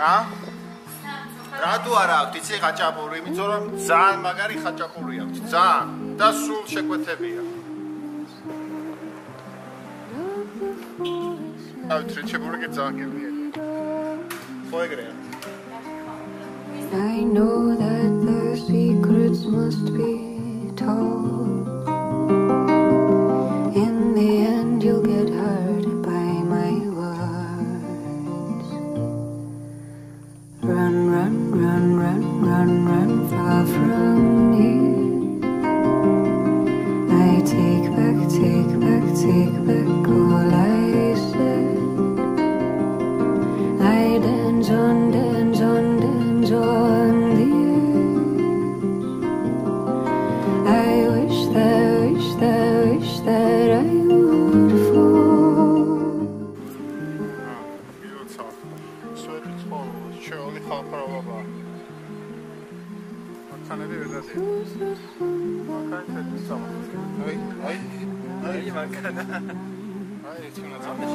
რა? რატო არა აქვს იცი ხაჭაპური? იმიტომ რომ ძალიან მაგარი ხაჭაპური აქვს, ძალიან და სულ შეკვეთებია. აი ტრიჩებური კი ძალიან გემია. ხო ეგრეა. I know that the secrets must be from you. I take back, take back, take back all I said. I dance on, dance on, dance on the air. I wish that, wish that, wish that I would fall. Beautiful. Charlie, Harper, blah, blah kan vi vilja se. Man kan inte tillsammans. Nej, nej. Nej, man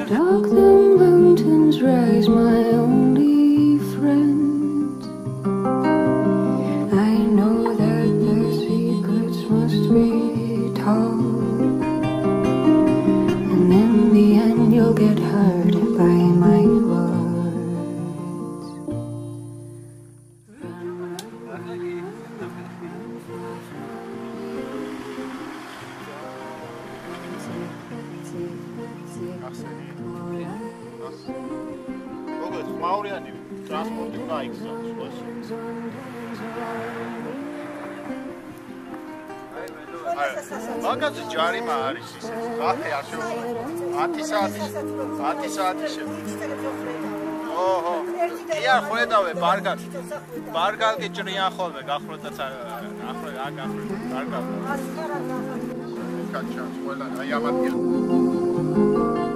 Dark the mountains rise, my only friend. I know that the secrets must be told, and in the end, you'll get hurt. ახსენი მოკლედ ხმაურიანი ტრანსპორტი უნდა იქცეს სხვას მაგაზე ჯარიმა არის ისე კაფე არ შეუძლია 10 საათის 10 საათის შეგვიძლია ოჰო ია ხვედავე ბარგალ ბარგალკი ჭრიან ხოლმე გახლოთაც ახლა აქ ახლა ბარგალ ასკარაგა კაჩა ყველა აი ამ ადგილ